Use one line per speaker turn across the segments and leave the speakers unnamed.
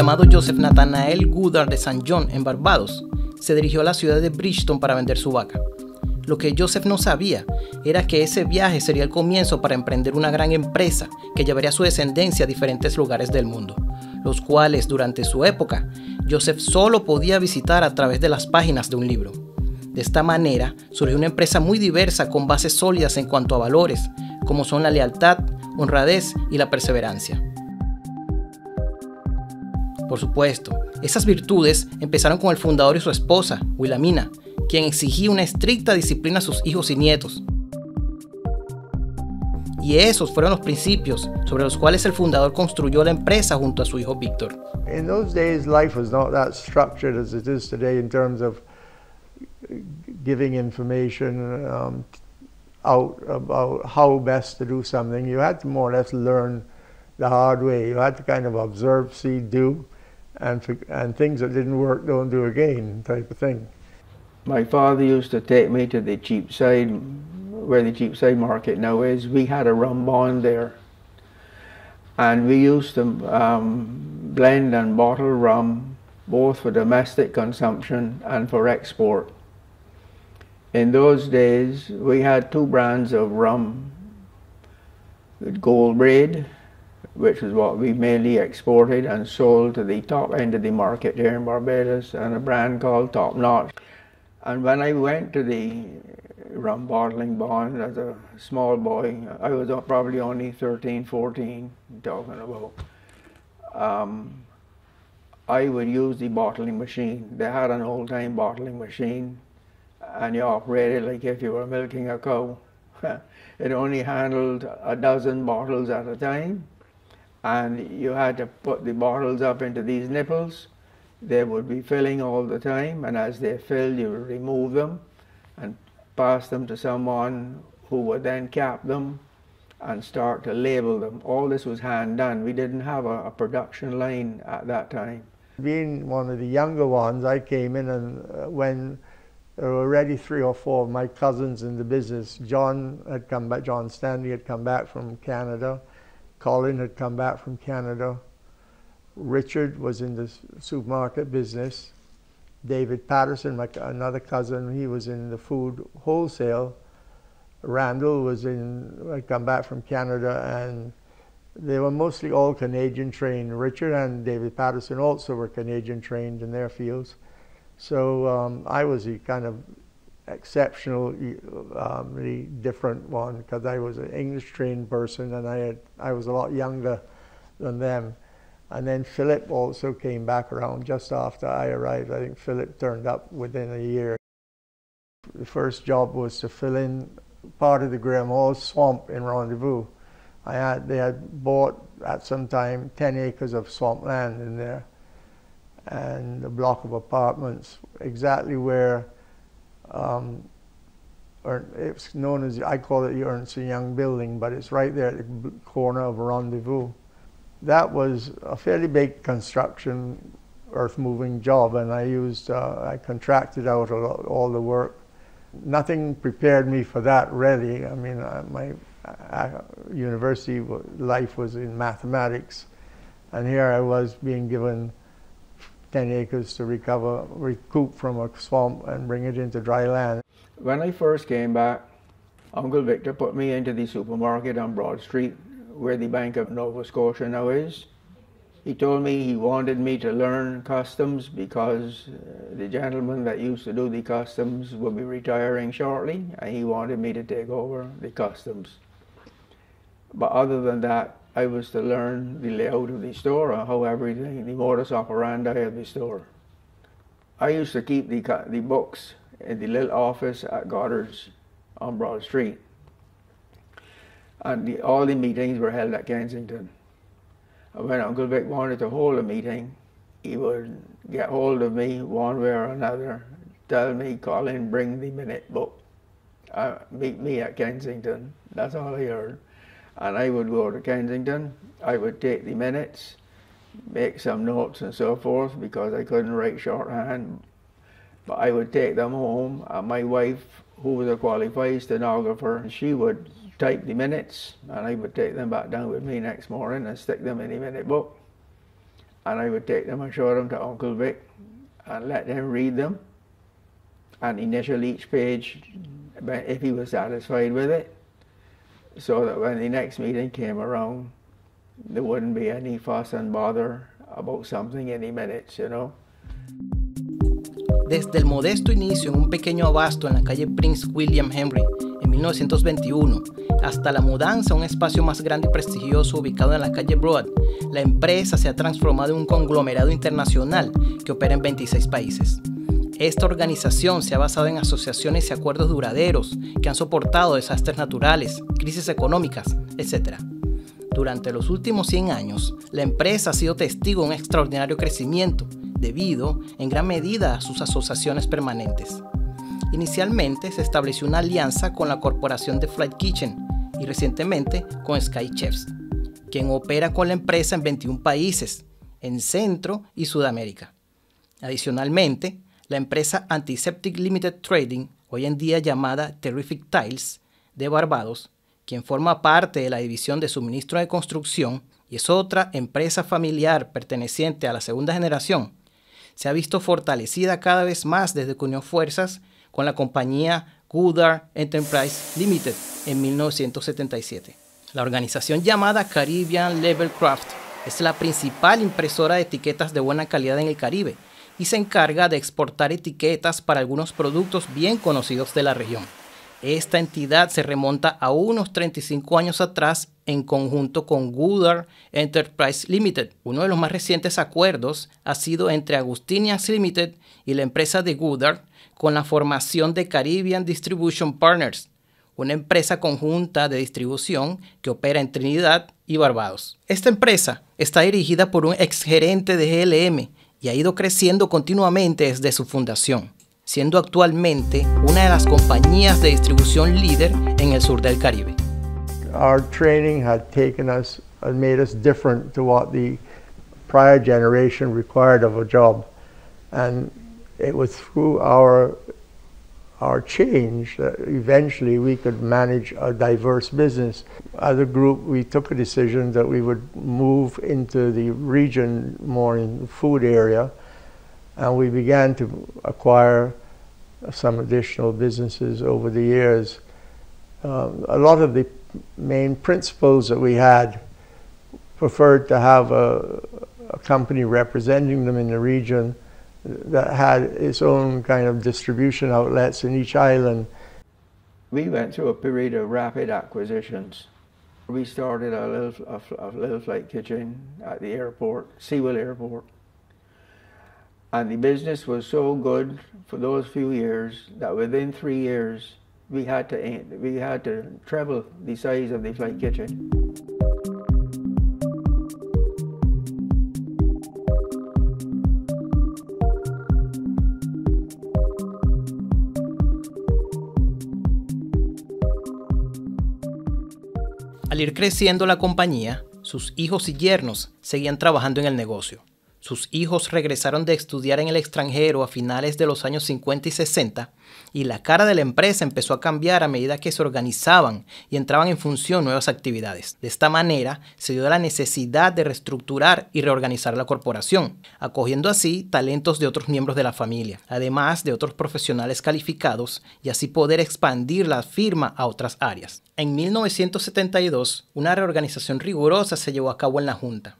llamado Joseph Nathanael Goodard de St. John en Barbados se dirigió a la ciudad de Bridgeton para vender su vaca. Lo que Joseph no sabía era que ese viaje sería el comienzo para emprender una gran empresa que llevaría su descendencia a diferentes lugares del mundo, los cuales durante su época Joseph solo podía visitar a través de las páginas de un libro. De esta manera surgió una empresa muy diversa con bases sólidas en cuanto a valores, como son la lealtad, honradez y la perseverancia. Por supuesto, esas virtudes empezaron con el fundador y su esposa, Wilhelmina, quien exigía una estricta disciplina a sus hijos y nietos. Y esos fueron los principios sobre los cuales el fundador construyó la empresa junto a su hijo Víctor.
In those days, life was not that structured as it is today in terms of giving information um, out about how best to do something. You had to more or less learn the hard way. You had to kind of observe, see, do, and, and things that didn't work, don't do again type of thing.
My father used to take me to the Cheapside, where the Cheapside market now is. We had a rum barn there. And we used to um, blend and bottle rum, both for domestic consumption and for export. In those days, we had two brands of rum, Gold Braid, which is what we mainly exported and sold to the top end of the market here in Barbados, and a brand called Top Notch. And when I went to the rum bottling barn as a small boy, I was probably only 13, 14, talking about. Um, I would use the bottling machine. They had an old time bottling machine and you operated like if you were milking a cow. it only handled a dozen bottles at a time and you had to put the bottles up into these nipples. They would be filling all the time and as they filled you would remove them and pass them to someone who would then cap them and start to label them. All this was hand done. We didn't have a, a production line at that time.
Being one of the younger ones, I came in and uh, when there were already three or four of my cousins in the business. John had come back, John Stanley had come back from Canada. Colin had come back from Canada. Richard was in the supermarket business. David Patterson, my, another cousin, he was in the food wholesale. Randall was in, had come back from Canada, and they were mostly all Canadian trained. Richard and David Patterson also were Canadian trained in their fields. So um, I was a kind of exceptionally um, different one because I was an English trained person and I, had, I was a lot younger than them. And then Philip also came back around just after I arrived. I think Philip turned up within a year. The first job was to fill in part of the Graeme Hall swamp in Rendezvous. I had, they had bought at some time 10 acres of swampland in there and a block of apartments exactly where um, or it's known as, I call it the Ernst Young building, but it's right there at the corner of Rendezvous. That was a fairly big construction, earth moving job, and I used, uh, I contracted out all the work. Nothing prepared me for that really. I mean, uh, my uh, university life was in mathematics, and here I was being given 10 acres to recover, recoup from a swamp and bring it into dry land.
When I first came back, Uncle Victor put me into the supermarket on Broad Street, where the Bank of Nova Scotia now is. He told me he wanted me to learn customs because uh, the gentleman that used to do the customs would be retiring shortly, and he wanted me to take over the customs. But other than that, I was to learn the layout of the store, how everything, the modus operandi of the store. I used to keep the, the books in the little office at Goddard's on Broad Street. And the, all the meetings were held at Kensington. And when Uncle Vic wanted to hold a meeting, he would get hold of me one way or another, tell me, Colin, bring the minute book. Uh, meet me at Kensington. That's all I heard and I would go to Kensington. I would take the minutes, make some notes and so forth because I couldn't write shorthand. But I would take them home, and my wife, who was a qualified stenographer, she would type the minutes, and I would take them back down with me next morning and stick them in the minute book. And I would take them and show them to Uncle Vic and let him read them and initial each page if he was satisfied with it so that when the next meeting came around there wouldn't be any fuss and bother about something in the minutes, you know.
Desde el modesto inicio en un pequeño abasto en la calle Prince William Henry en 1921 hasta la mudanza a un espacio más grande y prestigioso ubicado en la calle Broad, la empresa se ha transformado en un conglomerado internacional que opera en 26 países. Esta organización se ha basado en asociaciones y acuerdos duraderos que han soportado desastres naturales, crisis económicas, etc. Durante los últimos 100 años, la empresa ha sido testigo de un extraordinario crecimiento, debido en gran medida a sus asociaciones permanentes. Inicialmente se estableció una alianza con la corporación de Flight Kitchen y recientemente con Sky Chefs, quien opera con la empresa en 21 países, en Centro y Sudamérica. Adicionalmente, la empresa Antiseptic Limited Trading, hoy en día llamada Terrific Tiles, de Barbados, quien forma parte de la división de suministro de construcción y es otra empresa familiar perteneciente a la segunda generación, se ha visto fortalecida cada vez más desde que unió fuerzas con la compañía Goodar Enterprise Limited en 1977. La organización llamada Caribbean Level Craft es la principal impresora de etiquetas de buena calidad en el Caribe y se encarga de exportar etiquetas para algunos productos bien conocidos de la región. Esta entidad se remonta a unos 35 años atrás en conjunto con Goodar Enterprise Limited. Uno de los más recientes acuerdos ha sido entre Agustinians Limited y la empresa de Goodar con la formación de Caribbean Distribution Partners, una empresa conjunta de distribución que opera en Trinidad y Barbados. Esta empresa está dirigida por un exgerente de GLM y ha ido creciendo continuamente desde su fundación, siendo actualmente una de las compañías de distribución líder en el sur del Caribe.
Our training had taken us and made us different to what the prior generation required of a job. And it was through our our change that eventually we could manage a diverse business. As a group, we took a decision that we would move into the region more in the food area, and we began to acquire some additional businesses over the years. Um, a lot of the main principles that we had preferred to have a, a company representing them in the region that had its own kind of distribution outlets in each island.
We went through a period of rapid acquisitions. We started a little, a, a little flight kitchen at the airport, Seawell Airport. And the business was so good for those few years that within three years we had to we had to treble the size of the flight kitchen.
Al ir creciendo la compañía, sus hijos y yernos seguían trabajando en el negocio. Sus hijos regresaron de estudiar en el extranjero a finales de los años 50 y 60 y la cara de la empresa empezó a cambiar a medida que se organizaban y entraban en función nuevas actividades. De esta manera se dio la necesidad de reestructurar y reorganizar la corporación, acogiendo así talentos de otros miembros de la familia, además de otros profesionales calificados y así poder expandir la firma a otras áreas. En 1972, una reorganización rigurosa se llevó a cabo en la Junta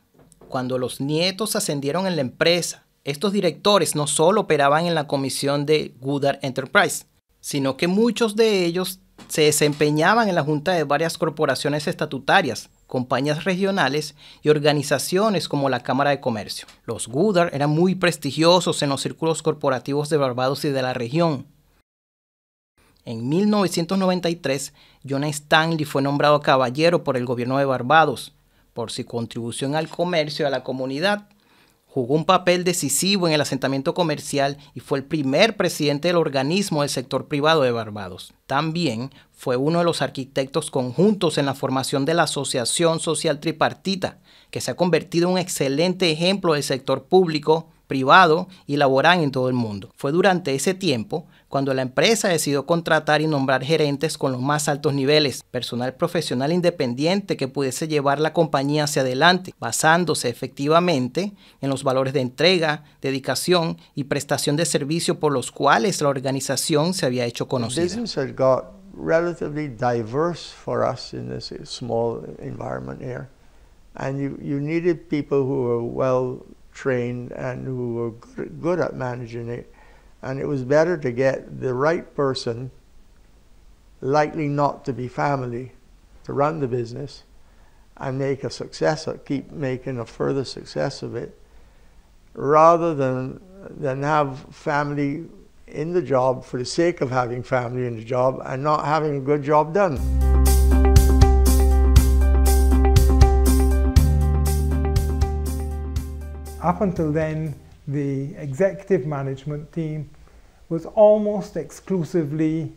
cuando los nietos ascendieron en la empresa, estos directores no solo operaban en la comisión de Goodar Enterprise, sino que muchos de ellos se desempeñaban en la junta de varias corporaciones estatutarias, compañías regionales y organizaciones como la Cámara de Comercio. Los Goodar eran muy prestigiosos en los círculos corporativos de Barbados y de la región. En 1993, John Stanley fue nombrado caballero por el gobierno de Barbados por su contribución al comercio y a la comunidad. Jugó un papel decisivo en el asentamiento comercial y fue el primer presidente del organismo del sector privado de Barbados. También fue uno de los arquitectos conjuntos en la formación de la Asociación Social Tripartita, que se ha convertido en un excelente ejemplo del sector público, privado y laboral en todo el mundo. Fue durante ese tiempo cuando la empresa decidió contratar y nombrar gerentes con los más altos niveles, personal profesional independiente que pudiese llevar la compañía hacia adelante, basándose efectivamente en los valores de entrega, dedicación y prestación de servicio por los cuales la organización se había hecho conocida.
Business had got relatively diverse for us in this small environment here. And you, you needed people who were well trained and who were good, good at managing it and it was better to get the right person, likely not to be family, to run the business and make a success, keep making a further success of it, rather than, than have family in the job for the sake of having family in the job and not having a good job done.
Up until then, the executive management team was almost exclusively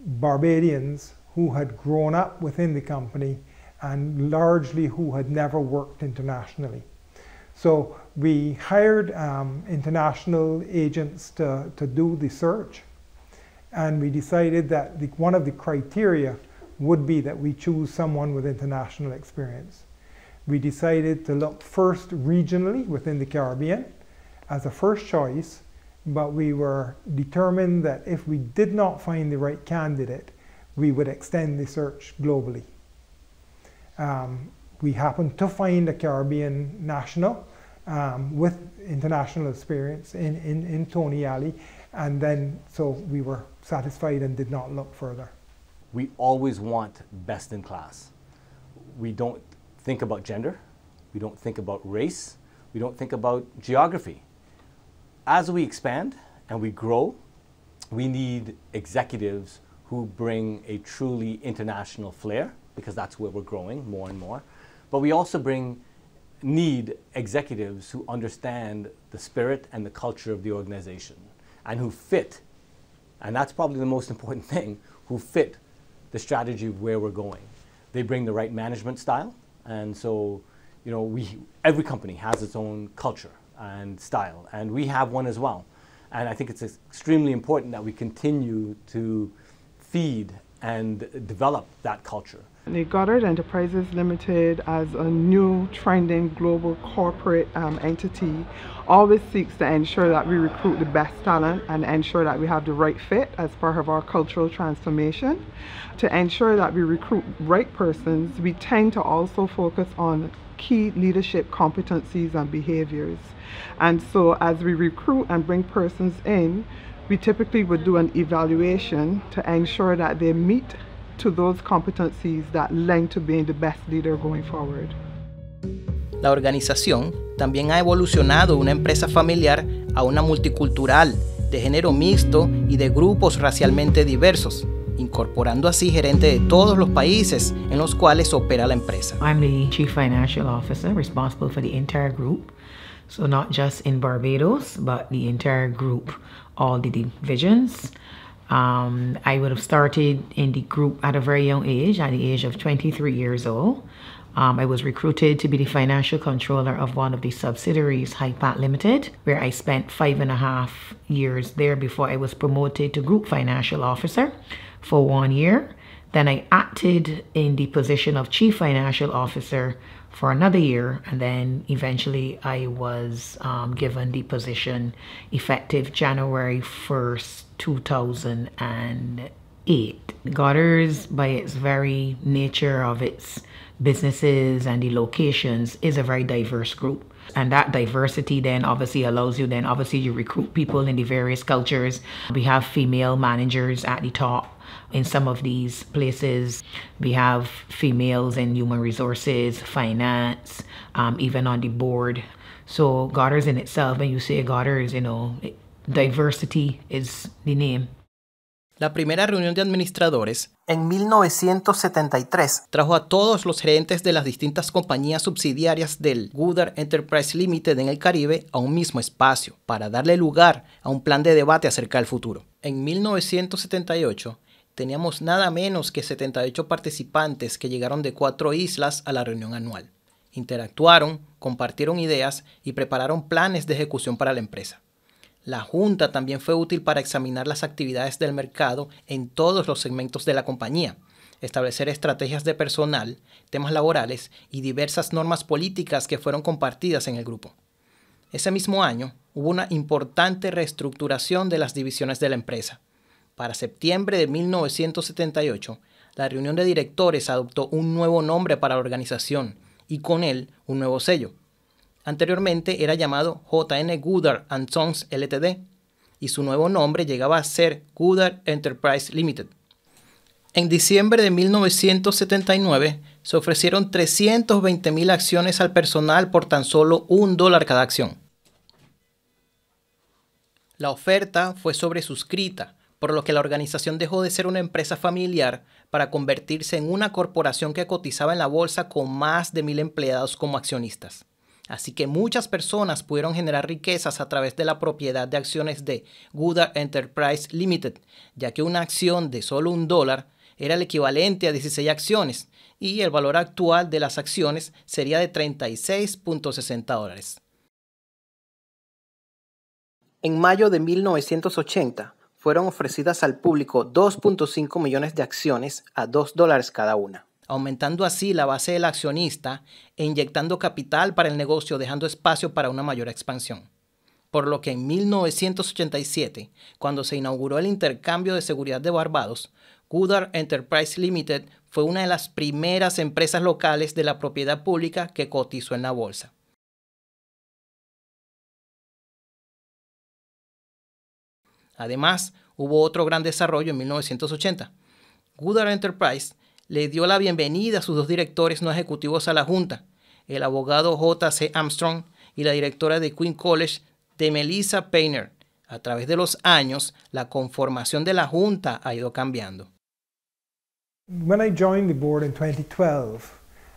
Barbadians who had grown up within the company and largely who had never worked internationally. So we hired um, international agents to, to do the search and we decided that the, one of the criteria would be that we choose someone with international experience. We decided to look first regionally within the Caribbean as a first choice, but we were determined that if we did not find the right candidate, we would extend the search globally. Um, we happened to find a Caribbean national um, with international experience in, in, in Tony Ali, and then so we were satisfied and did not look further.
We always want best in class. We don't think about gender, we don't think about race, we don't think about geography as we expand and we grow, we need executives who bring a truly international flair because that's where we're growing more and more. But we also bring need executives who understand the spirit and the culture of the organization and who fit, and that's probably the most important thing, who fit the strategy of where we're going. They bring the right management style, and so you know we every company has its own culture and style, and we have one as well. And I think it's extremely important that we continue to feed and develop that culture.
The Goddard Enterprises Limited, as a new trending global corporate um, entity, always seeks to ensure that we recruit the best talent and ensure that we have the right fit as part of our cultural transformation. To ensure that we recruit right persons, we tend to also focus on key leadership competencies and behaviors. And so as we recruit and bring persons in, we typically would do an evaluation to ensure that they meet to those competencies that lend to being the best leader going forward.
La organización también ha evolucionado una empresa familiar a una multicultural, de género mixto y de grupos racialmente diversos, incorporando así gerente de todos los países en los cuales opera la empresa.
I'm the Chief Financial Officer responsible for the entire group. So not just in Barbados, but the entire group, all the divisions. Um, I would have started in the group at a very young age, at the age of 23 years old. Um, I was recruited to be the financial controller of one of the subsidiaries, HiPat Limited, where I spent five and a half years there before I was promoted to group financial officer for one year. Then I acted in the position of chief financial officer for another year, and then eventually I was um, given the position effective January 1st, 2008. Goddard's, by its very nature of its businesses and the locations, is a very diverse group. And that diversity then obviously allows you then obviously you recruit people in the various cultures. We have female managers at the top in some of these places. We have females in human resources, finance, um, even on the board. So Goddard's in itself, when you say Goddard's, you know, diversity is the name.
La primera reunión de administradores, en 1973, trajo a todos los gerentes de las distintas compañías subsidiarias del Goodard Enterprise Limited en el Caribe a un mismo espacio para darle lugar a un plan de debate acerca del futuro. En 1978, teníamos nada menos que 78 participantes que llegaron de cuatro islas a la reunión anual. Interactuaron, compartieron ideas y prepararon planes de ejecución para la empresa. La Junta también fue útil para examinar las actividades del mercado en todos los segmentos de la compañía, establecer estrategias de personal, temas laborales y diversas normas políticas que fueron compartidas en el grupo. Ese mismo año hubo una importante reestructuración de las divisiones de la empresa. Para septiembre de 1978, la reunión de directores adoptó un nuevo nombre para la organización y con él un nuevo sello. Anteriormente era llamado JN Goodard Sons Ltd y su nuevo nombre llegaba a ser Goodard Enterprise Limited. En diciembre de 1979 se ofrecieron 320 mil acciones al personal por tan solo un dólar cada acción. La oferta fue sobresuscrita, por lo que la organización dejó de ser una empresa familiar para convertirse en una corporación que cotizaba en la bolsa con más de mil empleados como accionistas. Así que muchas personas pudieron generar riquezas a través de la propiedad de acciones de Goodard Enterprise Limited, ya que una acción de solo un dólar era el equivalente a 16 acciones y el valor actual de las acciones sería de 36.60 dólares. En mayo de 1980 fueron ofrecidas al público 2.5 millones de acciones a 2 dólares cada una, aumentando así la base del accionista e inyectando capital para el negocio dejando espacio para una mayor expansión. Por lo que en 1987, cuando se inauguró el intercambio de seguridad de Barbados, Goodard Enterprise Limited fue una de las primeras empresas locales de la propiedad pública que cotizó en la bolsa. Además, hubo otro gran desarrollo en 1980. Goodard Enterprise le dio la bienvenida a sus dos directores no ejecutivos a la Junta, el abogado J.C. Armstrong y la directora de Queen College, de Melissa Painter. A través de los años, la conformación de la Junta ha ido cambiando.
When I joined the board in 2012,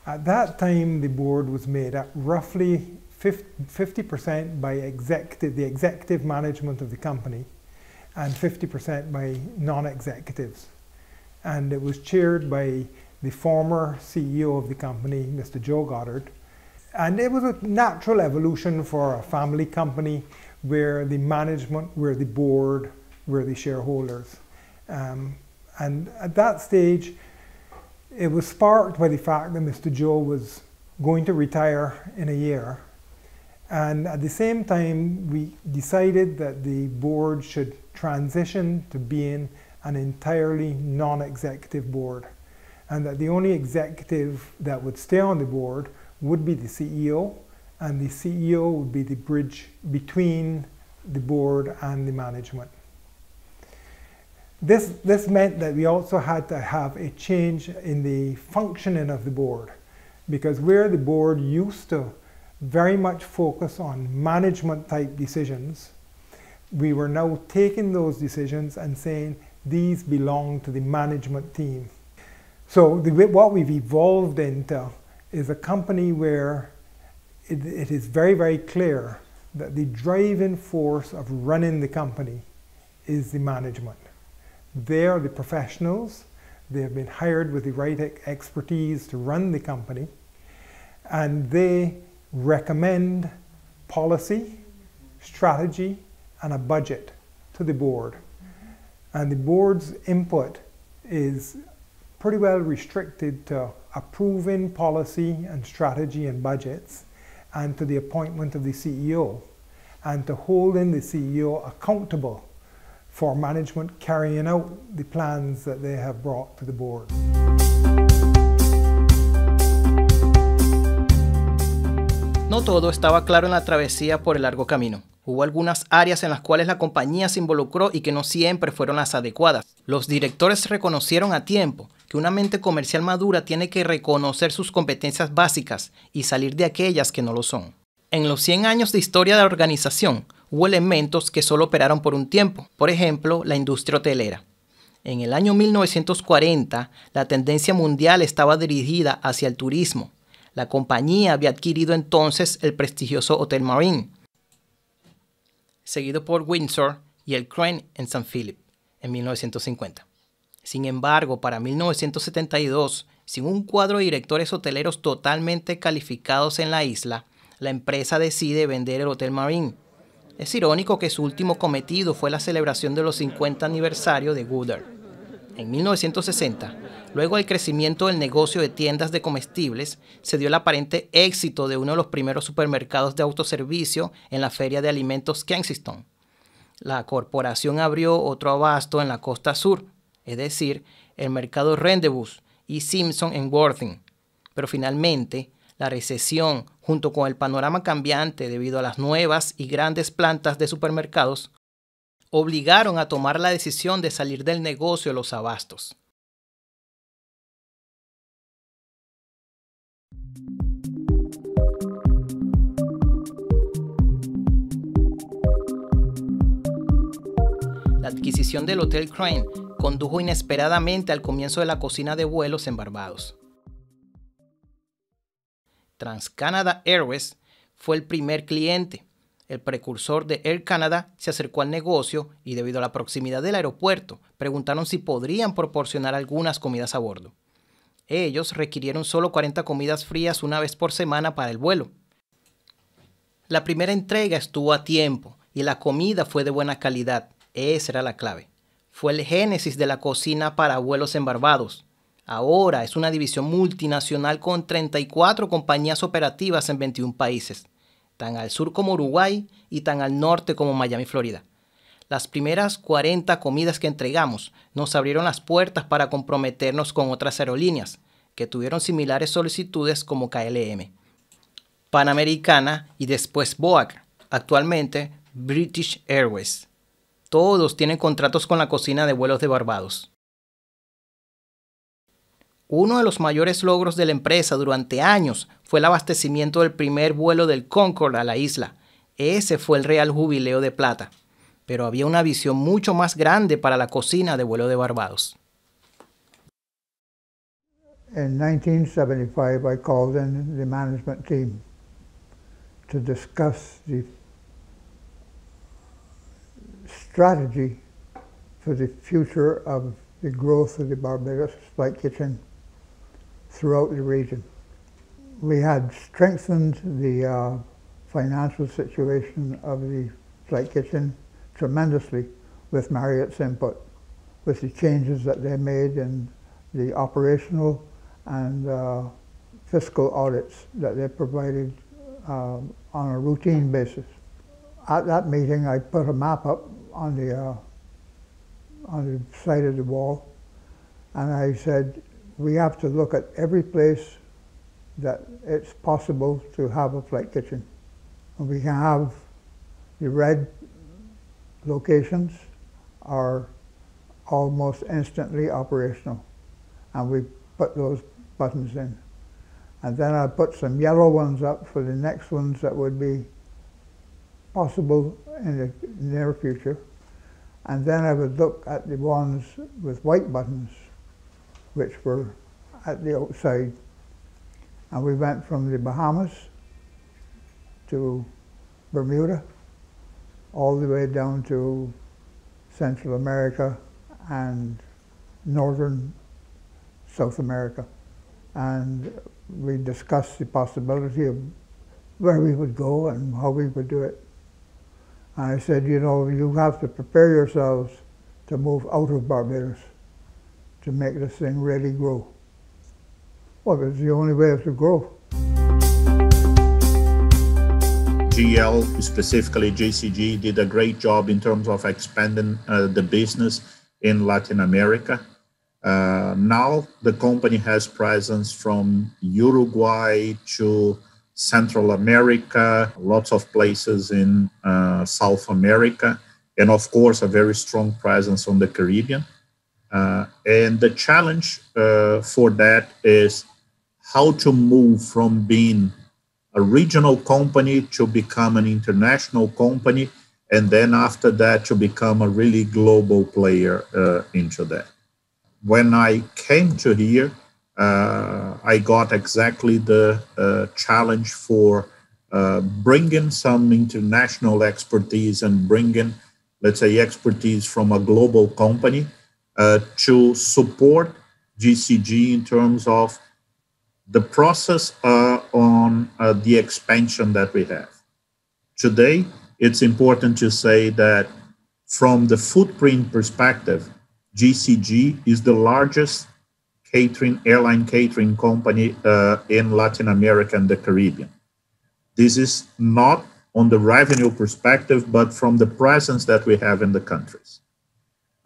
at that time the board was made up roughly 50% by executive, the executive management of the company and 50% by non-executives. And it was chaired by the former CEO of the company, Mr. Joe Goddard. And it was a natural evolution for a family company where the management, where the board, where the shareholders. Um, and at that stage, it was sparked by the fact that Mr. Joe was going to retire in a year. And at the same time, we decided that the board should transition to being an entirely non executive board. And that the only executive that would stay on the board would be the CEO, and the CEO would be the bridge between the board and the management. This, this meant that we also had to have a change in the functioning of the board because where the board used to very much focus on management type decisions, we were now taking those decisions and saying these belong to the management team. So the, what we've evolved into is a company where it, it is very, very clear that the driving force of running the company is the management. They are the professionals. They have been hired with the right expertise to run the company. And they recommend policy, strategy, and a budget to the board. And the board's input is pretty well restricted to approving policy and strategy and budgets and to the appointment of the CEO and to holding the CEO accountable for management carrying out the plans that they have brought to the board.
No todo estaba claro en la travesía por el largo camino. Hubo algunas áreas en las cuales la compañía se involucró y que no siempre fueron las adecuadas. Los directores reconocieron a tiempo que una mente comercial madura tiene que reconocer sus competencias básicas y salir de aquellas que no lo son. En los 100 años de historia de la organización, hubo elementos que solo operaron por un tiempo, por ejemplo, la industria hotelera. En el año 1940, la tendencia mundial estaba dirigida hacia el turismo. La compañía había adquirido entonces el prestigioso Hotel Marine, seguido por Windsor y el Crane en San Philip en 1950. Sin embargo, para 1972, sin un cuadro de directores hoteleros totalmente calificados en la isla, la empresa decide vender el Hotel Marine. Es irónico que su último cometido fue la celebración de los 50 aniversario de Goodyear. En 1960, luego del crecimiento del negocio de tiendas de comestibles, se dio el aparente éxito de uno de los primeros supermercados de autoservicio en la Feria de Alimentos Kensington. La corporación abrió otro abasto en la costa sur, es decir, el mercado Rendezvous y Simpson en Worthing. Pero finalmente, la recesión, junto con el panorama cambiante debido a las nuevas y grandes plantas de supermercados, obligaron a tomar la decisión de salir del negocio los abastos. La adquisición del Hotel Crane condujo inesperadamente al comienzo de la cocina de vuelos en Barbados. TransCanada Airways fue el primer cliente. El precursor de Air Canada se acercó al negocio y debido a la proximidad del aeropuerto, preguntaron si podrían proporcionar algunas comidas a bordo. Ellos requirieron solo 40 comidas frías una vez por semana para el vuelo. La primera entrega estuvo a tiempo y la comida fue de buena calidad. Esa era la clave. Fue el génesis de la cocina para vuelos en Barbados. Ahora es una división multinacional con 34 compañías operativas en 21 países, tan al sur como Uruguay y tan al norte como Miami, Florida. Las primeras 40 comidas que entregamos nos abrieron las puertas para comprometernos con otras aerolíneas, que tuvieron similares solicitudes como KLM, Panamericana y después BOAC, actualmente British Airways. Todos tienen contratos con la cocina de vuelos de Barbados. Uno de los mayores logros de la empresa durante años fue el abastecimiento del primer vuelo del Concorde a la isla. Ese fue el Real Jubileo de Plata. Pero había una visión mucho más grande para la cocina de vuelo de Barbados.
In 1975, I called in the management team to discuss the strategy for the future of the growth of the Barbados Flight Kitchen throughout the region. We had strengthened the uh, financial situation of the flight kitchen tremendously with Marriott's input, with the changes that they made in the operational and uh, fiscal audits that they provided uh, on a routine basis. At that meeting, I put a map up on the uh, on the side of the wall, and I said, we have to look at every place that it's possible to have a flight kitchen. And we can have the red locations are almost instantly operational. And we put those buttons in. And then I put some yellow ones up for the next ones that would be possible in the near future. And then I would look at the ones with white buttons which were at the outside. And we went from the Bahamas to Bermuda, all the way down to Central America and northern South America. And we discussed the possibility of where we would go and how we would do it. And I said, you know, you have to prepare yourselves to move out of Barbados to make this thing really grow. Well, it's the only way to grow.
GL, specifically JCG, did a great job in terms of expanding uh, the business in Latin America. Uh, now the company has presence from Uruguay to Central America, lots of places in uh, South America, and of course, a very strong presence on the Caribbean. Uh, and the challenge uh, for that is how to move from being a regional company to become an international company, and then after that to become a really global player uh, into that. When I came to here, uh, I got exactly the uh, challenge for uh, bringing some international expertise and bringing, let's say, expertise from a global company to support GCG in terms of the process uh, on uh, the expansion that we have. Today, it's important to say that from the footprint perspective, GCG is the largest catering airline catering company uh, in Latin America and the Caribbean. This is not on the revenue perspective, but from the presence that we have in the countries.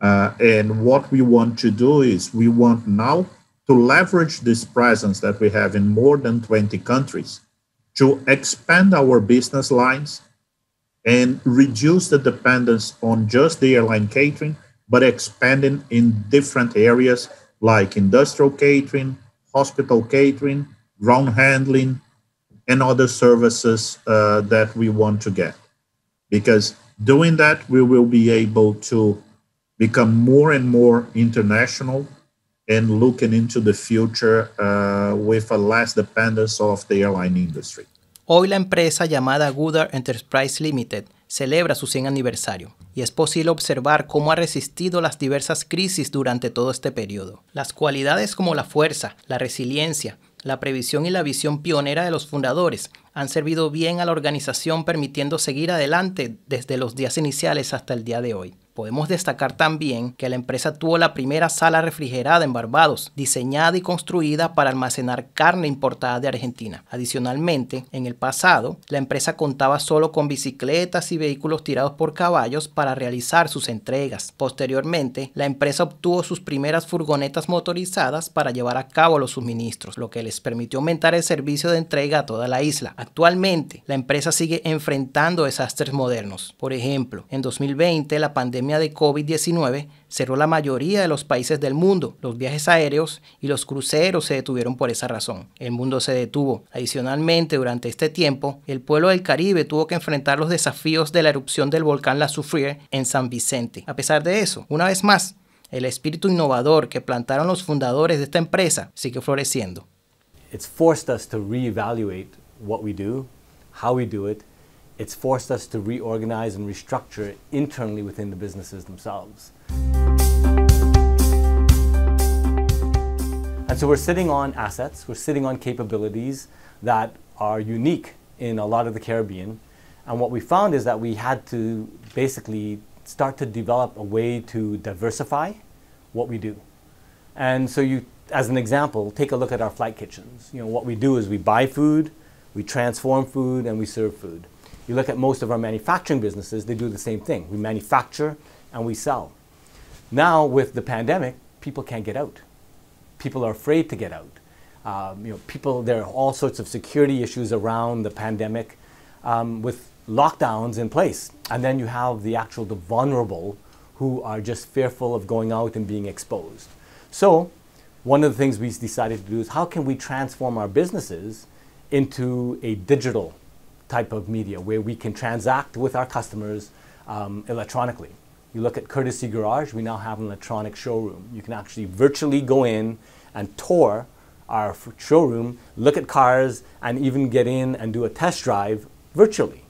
Uh, and what we want to do is we want now to leverage this presence that we have in more than 20 countries to expand our business lines and reduce the dependence on just the airline catering, but expanding in different areas like industrial catering, hospital catering, ground handling, and other services uh, that we want to get. Because doing that, we will be able to become more and more international and looking into the future uh, with a less dependence of the airline industry.
Hoy la empresa llamada Goodar Enterprise Limited celebra su 100 aniversario y es posible observar cómo ha resistido las diversas crisis durante todo este periodo. Las cualidades como la fuerza, la resiliencia, la previsión y la visión pionera de los fundadores han servido bien a la organización permitiendo seguir adelante desde los días iniciales hasta el día de hoy. Podemos destacar también que la empresa tuvo la primera sala refrigerada en Barbados, diseñada y construida para almacenar carne importada de Argentina. Adicionalmente, en el pasado, la empresa contaba solo con bicicletas y vehículos tirados por caballos para realizar sus entregas. Posteriormente, la empresa obtuvo sus primeras furgonetas motorizadas para llevar a cabo los suministros, lo que les permitió aumentar el servicio de entrega a toda la isla. Actualmente, la empresa sigue enfrentando desastres modernos. Por ejemplo, en 2020 la pandemia de COVID-19 cerró la mayoría de los países del mundo. Los viajes aéreos y los cruceros se detuvieron por esa razón. El mundo se detuvo. Adicionalmente, durante este tiempo, el pueblo del Caribe tuvo que enfrentar los desafíos de la erupción del volcán La Soufrière en San Vicente. A pesar de eso, una vez más, el espíritu innovador que plantaron los fundadores de esta empresa sigue floreciendo.
It's forced us to reevaluate what we do, how we do it. It's forced us to reorganize and restructure internally within the businesses themselves. And so we're sitting on assets, we're sitting on capabilities that are unique in a lot of the Caribbean. And what we found is that we had to basically start to develop a way to diversify what we do. And so you, as an example, take a look at our flight kitchens. You know, what we do is we buy food, we transform food and we serve food. You look at most of our manufacturing businesses, they do the same thing. We manufacture and we sell. Now, with the pandemic, people can't get out. People are afraid to get out. Um, you know, people, there are all sorts of security issues around the pandemic um, with lockdowns in place. And then you have the actual, the vulnerable who are just fearful of going out and being exposed. So, one of the things we decided to do is how can we transform our businesses into a digital type of media where we can transact with our customers um, electronically. You look at Courtesy Garage, we now have an electronic showroom. You can actually virtually go in and tour our showroom, look at cars, and even get in and do a test drive virtually.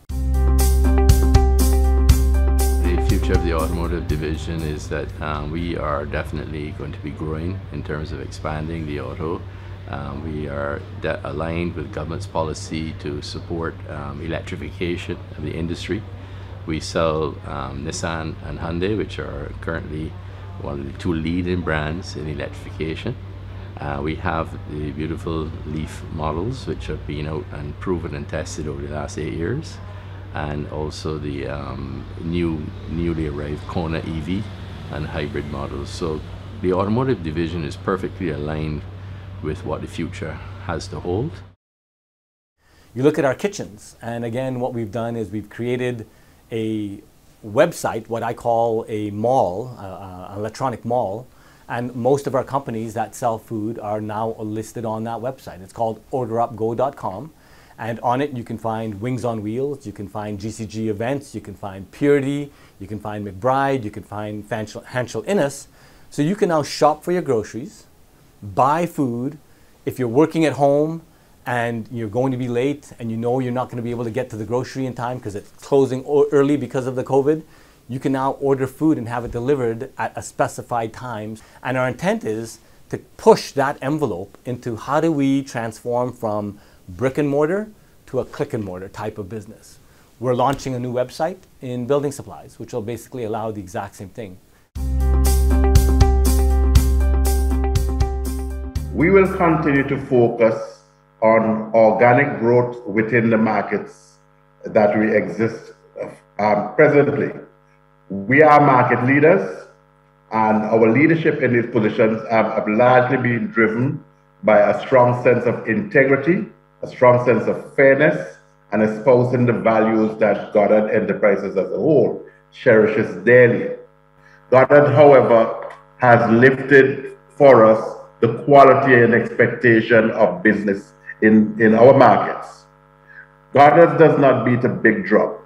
The future of the automotive division is that um, we are definitely going to be growing in terms of expanding the auto um, we are aligned with government's policy to support um, electrification of the industry. We sell um, Nissan and Hyundai, which are currently one of the two leading brands in electrification. Uh, we have the beautiful Leaf models, which have been out and proven and tested over the last eight years, and also the um, new, newly arrived Kona EV and hybrid models. So the automotive division is perfectly aligned with what the future has to hold.
You look at our kitchens, and again, what we've done is we've created a website, what I call a mall, uh, electronic mall, and most of our companies that sell food are now listed on that website. It's called orderupgo.com. And on it, you can find Wings on Wheels, you can find GCG events, you can find Purity, you can find McBride, you can find Hanschell Inniss. So you can now shop for your groceries, buy food. If you're working at home and you're going to be late and you know you're not going to be able to get to the grocery in time because it's closing early because of the COVID, You can now order food and have it delivered at a specified times. And our intent is to push that envelope into how do we transform from brick and mortar to a click and mortar type of business. We're launching a new website in building supplies, which will basically allow the exact same thing.
We will continue to focus on organic growth within the markets that we exist um, presently. We are market leaders, and our leadership in these positions have largely been driven by a strong sense of integrity, a strong sense of fairness, and espousing the values that Goddard Enterprises as a whole cherishes daily. Goddard, however, has lifted for us the quality and expectation of business in, in our markets. Goddard does not beat a big drum.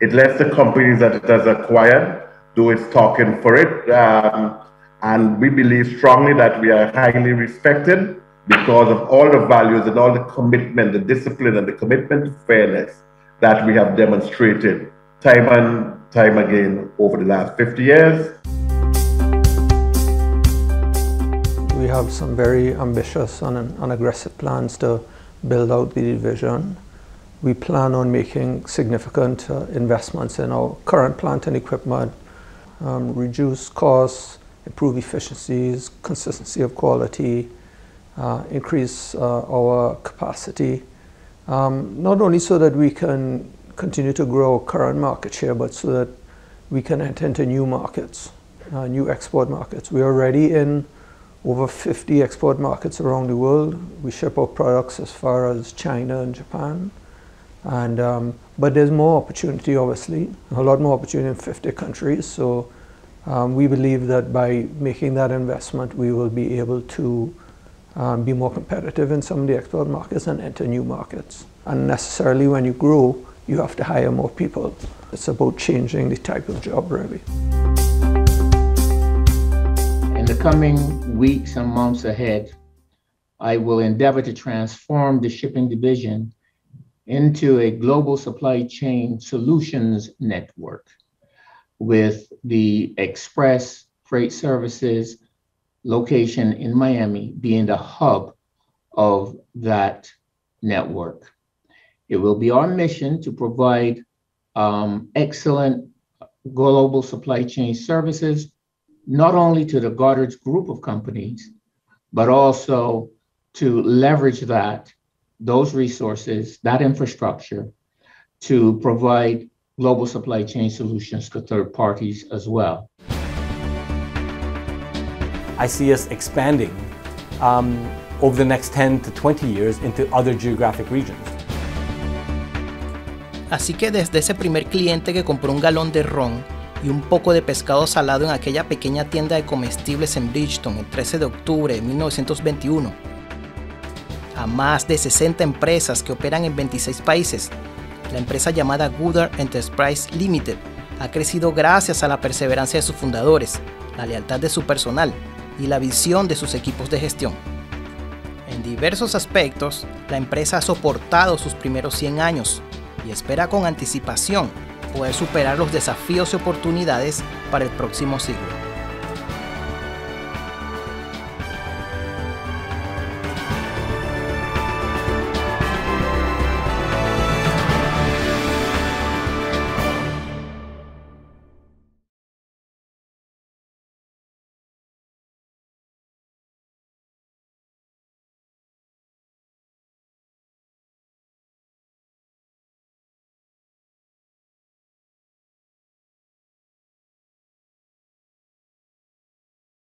It lets the companies that it has acquired do its talking for it. Um, and we believe strongly that we are highly respected because of all the values and all the commitment, the discipline and the commitment to fairness that we have demonstrated time and time again over the last 50 years.
We have some very ambitious and, and aggressive plans to build out the division. We plan on making significant uh, investments in our current plant and equipment, um, reduce costs, improve efficiencies, consistency of quality, uh, increase uh, our capacity, um, not only so that we can continue to grow current market share, but so that we can enter into new markets, uh, new export markets. We are already in over 50 export markets around the world. We ship our products as far as China and Japan. And, um, but there's more opportunity, obviously, a lot more opportunity in 50 countries. So um, we believe that by making that investment, we will be able to um, be more competitive in some of the export markets and enter new markets. And necessarily when you grow, you have to hire more people. It's about changing the type of job, really.
Coming weeks and months ahead, I will endeavor to transform the shipping division into a global supply chain solutions network with the express freight services location in Miami being the hub of that network. It will be our mission to provide um, excellent global supply chain services, not only to the Goddard's group of companies, but also to leverage that, those resources, that infrastructure to provide global supply chain solutions to third parties as well.
I see us expanding um, over the next 10 to 20 years into other geographic regions.
Así que desde ese primer cliente que compró un galón de ron y un poco de pescado salado en aquella pequeña tienda de comestibles en Bridgeton el 13 de octubre de 1921, a más de 60 empresas que operan en 26 países, la empresa llamada Goodard Enterprise Limited ha crecido gracias a la perseverancia de sus fundadores, la lealtad de su personal y la visión de sus equipos de gestión. En diversos aspectos, la empresa ha soportado sus primeros 100 años y espera con anticipación poder superar los desafíos y oportunidades para el próximo siglo.